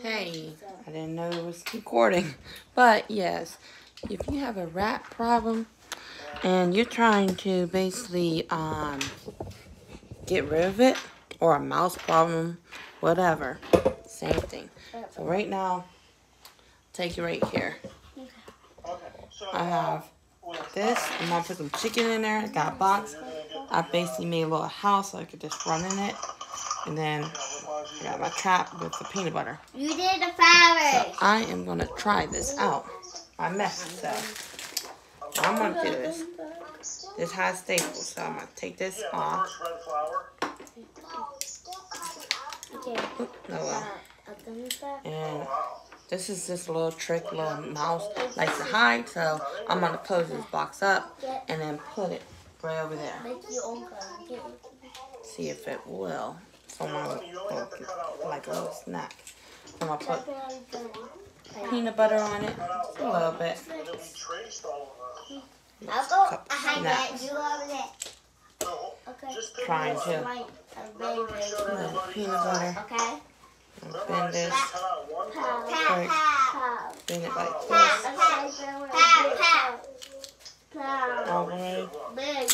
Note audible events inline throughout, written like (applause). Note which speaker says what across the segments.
Speaker 1: Hey, I didn't know it was recording. (laughs) But yes, if you have a rat problem and you're trying to basically um, get rid of it, or a mouse problem, whatever, same thing. So right now, take it right here. I have this. I'm gonna put some chicken in there. I Got a box. I basically made a little house so I could just run in it. And then I got my trap with the peanut butter.
Speaker 2: You did the
Speaker 1: So
Speaker 2: flowers.
Speaker 1: I am gonna try this out. I messed so I'm gonna do this. This has staples, so I'm gonna take this off.
Speaker 3: First.
Speaker 2: Okay.
Speaker 1: Oh uh, well. And this is this little trick, little mouse likes to hide, so I'm gonna close this box up and then put it right over there.
Speaker 2: Make your own color. Get
Speaker 1: See if it will. Someone will like a little snack. I'm gonna put peanut butter on it, a little bit.
Speaker 3: And then we of those.
Speaker 2: I'll go behind that. You over there. Okay.
Speaker 3: just pick
Speaker 1: Trying to
Speaker 2: Right. I'm very, very
Speaker 3: showed
Speaker 1: peanut butter.
Speaker 2: Okay.
Speaker 3: Remember I
Speaker 1: Bend this,
Speaker 3: cut out?
Speaker 2: Pow, pow.
Speaker 1: bend it like this.
Speaker 2: pow. Pow, pow. Pow.
Speaker 1: All the way.
Speaker 2: Big.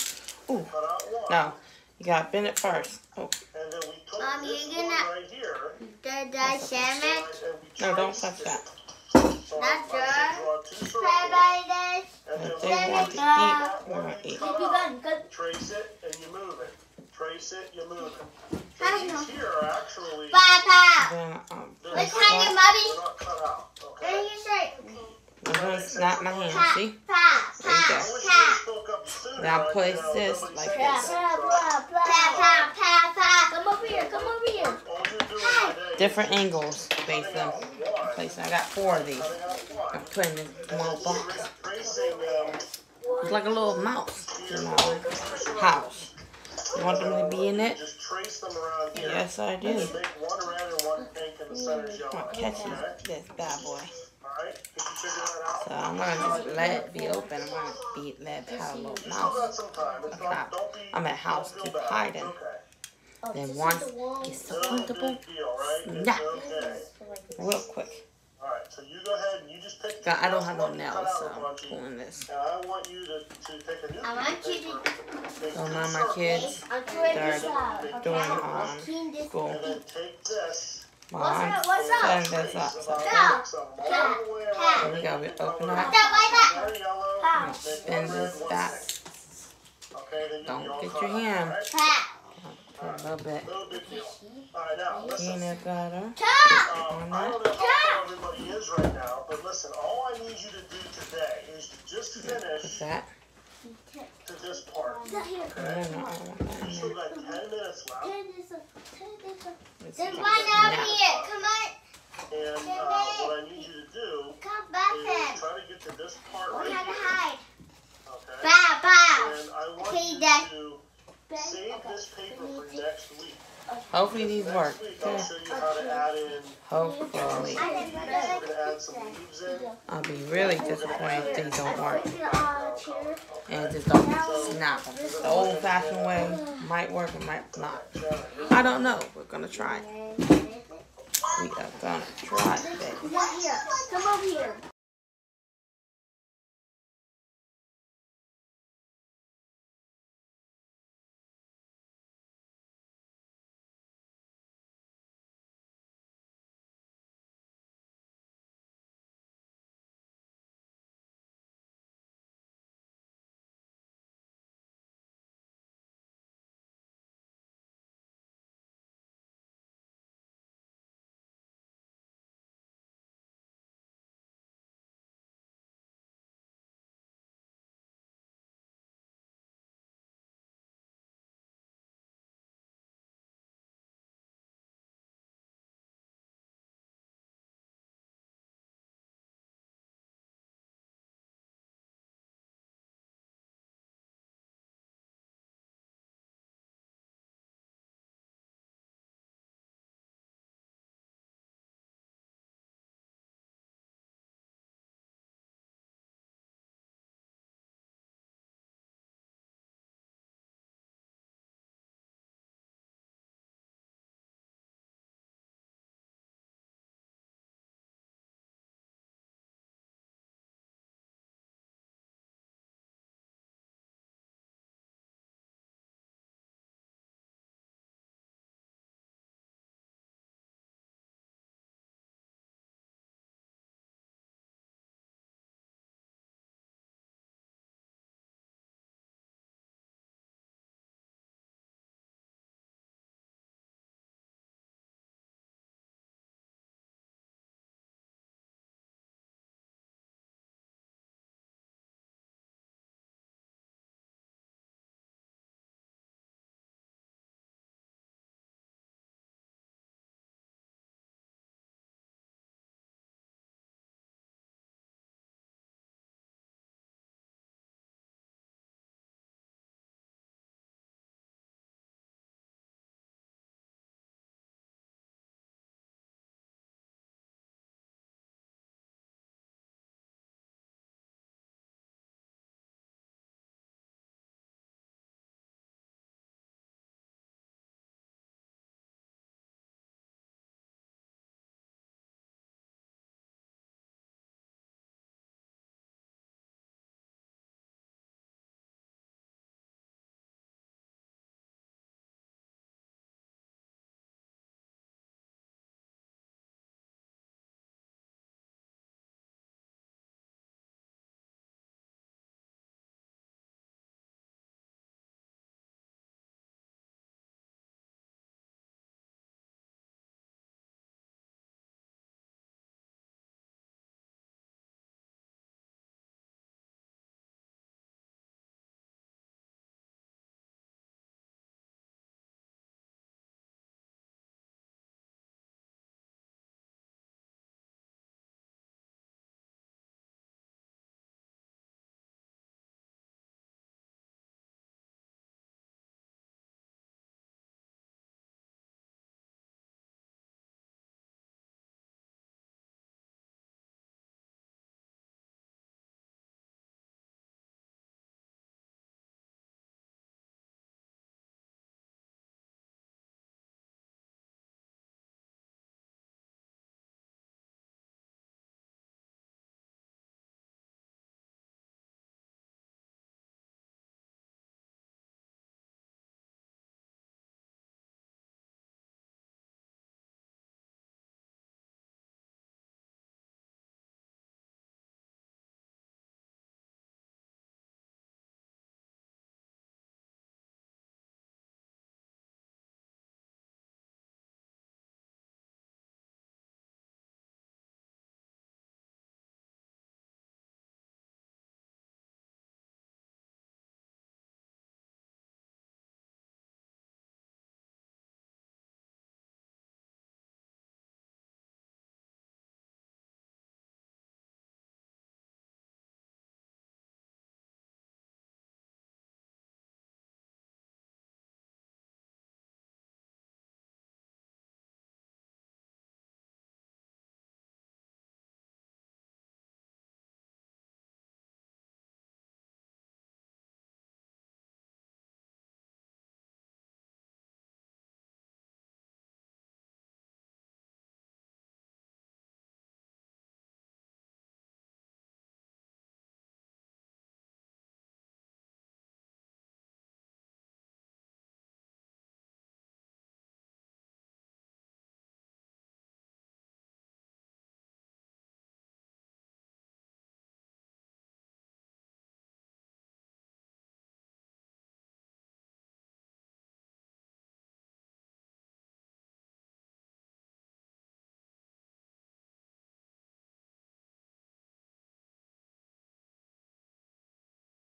Speaker 3: Cut out one.
Speaker 1: No, you gotta bend it first. Oh,
Speaker 3: And then we took
Speaker 2: Mom,
Speaker 3: this
Speaker 2: you're gonna-
Speaker 3: right here.
Speaker 2: The, the sandwich.
Speaker 1: no, don't touch that.
Speaker 3: So
Speaker 2: That's
Speaker 3: I
Speaker 2: good.
Speaker 3: said draw two circles,
Speaker 2: Bye bye
Speaker 3: and then
Speaker 1: If they want to eat, they're gonna eat.
Speaker 3: cut
Speaker 2: You
Speaker 3: out.
Speaker 2: got good.
Speaker 3: Trace it and you move it. Trace it, you move it.
Speaker 2: I
Speaker 3: So
Speaker 2: know.
Speaker 3: these here are actually
Speaker 2: Bye bye.
Speaker 1: Then um,
Speaker 3: they're
Speaker 2: Which
Speaker 3: not-
Speaker 2: kind of
Speaker 3: they're
Speaker 2: mommy?
Speaker 3: not cut out.
Speaker 2: Then
Speaker 3: Okay.
Speaker 2: you say
Speaker 1: I'm gonna snap my hand.
Speaker 2: pa,
Speaker 1: See?
Speaker 2: pa,
Speaker 1: There you
Speaker 2: pa,
Speaker 1: go.
Speaker 3: I wish you
Speaker 2: pa.
Speaker 3: spoke up sooner.
Speaker 1: Now place this like
Speaker 3: said
Speaker 1: this.
Speaker 3: anything, so
Speaker 2: Pa, pa, pa, pa. Come over here. Come over here.
Speaker 3: All you're doing today is
Speaker 1: Different angles, basically.
Speaker 3: out
Speaker 1: Placing. I got four of these.
Speaker 3: cutting out one,
Speaker 1: I'm putting this
Speaker 3: and
Speaker 1: box.
Speaker 3: tra- tracing them
Speaker 1: It's like a little mouse in my house. You want them to be in it?
Speaker 3: Just trace them around here.
Speaker 1: Yes, I do.
Speaker 3: then make one red and one pink and the center's
Speaker 1: I'm
Speaker 3: yellow.
Speaker 1: gonna catch this, bad boy.
Speaker 3: Alright, did you figure that out?
Speaker 1: So I'm gonna just let it be open. I'm gonna be let it have a little mouse.
Speaker 3: got some time. It's
Speaker 1: Okay.
Speaker 3: not,
Speaker 1: I'm at house, keep hiding.
Speaker 3: It's okay.
Speaker 1: Then once it's so
Speaker 3: No
Speaker 1: comfortable,
Speaker 3: big deal, right? It's
Speaker 1: snap.
Speaker 3: okay.
Speaker 1: real quick.
Speaker 3: Alright, so you go ahead and you just pick.
Speaker 1: God, I don't have no
Speaker 3: one you cut
Speaker 1: nails, so
Speaker 3: a
Speaker 1: I'm
Speaker 3: bunch
Speaker 1: pulling this.
Speaker 3: And I want you to, to take a new
Speaker 2: I want you to-
Speaker 3: paper, make
Speaker 1: So now my kids
Speaker 2: I'll try
Speaker 1: They're doing
Speaker 2: Okay.
Speaker 1: um
Speaker 2: I'll clean this.
Speaker 1: school.
Speaker 3: And then take this.
Speaker 2: What's up? What's up?
Speaker 1: setting this up.
Speaker 3: trace
Speaker 1: So
Speaker 2: Go.
Speaker 3: six of them
Speaker 2: Go.
Speaker 3: all the way
Speaker 2: Go.
Speaker 3: around.
Speaker 1: We go. We open up.
Speaker 3: red,
Speaker 2: that.
Speaker 3: one yellow,
Speaker 2: Pow.
Speaker 3: make
Speaker 1: spin this back.
Speaker 3: pink. Okay, then you
Speaker 1: Don't get your
Speaker 3: out,
Speaker 1: hand.
Speaker 3: Alright?
Speaker 2: Pa.
Speaker 1: Put a little bit
Speaker 3: No big deal. Alright, now, listen.
Speaker 1: peanut butter.
Speaker 2: Chop.
Speaker 3: Um, I don't know how everybody is right now, but listen, all I need you to do today is to just
Speaker 1: What's
Speaker 3: finish
Speaker 1: that?
Speaker 3: to this part.
Speaker 2: Not here.
Speaker 1: I don't know. I don't want that
Speaker 3: You still got ten minutes left,
Speaker 2: Turn this up. Turn this up.
Speaker 1: This
Speaker 2: There's
Speaker 1: is
Speaker 2: one here. Come on.
Speaker 3: and, uh, what I need you to do
Speaker 2: Come back
Speaker 3: is
Speaker 2: then.
Speaker 3: try to get to this part
Speaker 2: We
Speaker 3: right
Speaker 2: have to
Speaker 3: here,
Speaker 2: hide.
Speaker 3: okay?
Speaker 2: Bow, bow.
Speaker 3: And I want
Speaker 2: Okay,
Speaker 3: you
Speaker 2: Dad.
Speaker 3: to save this paper for next week.
Speaker 1: Hopefully these work.
Speaker 3: Next week, I'll
Speaker 1: Okay.
Speaker 3: show you how to add in,
Speaker 1: Hopefully.
Speaker 2: I didn't
Speaker 3: we're gonna add some leaves in.
Speaker 1: I'll be really disappointed if these don't work.
Speaker 2: Uh.
Speaker 1: And just don't snap. The old fashioned way might work and might not. I don't know. We're gonna try. We are gonna try it.
Speaker 2: Come over here. Come over here.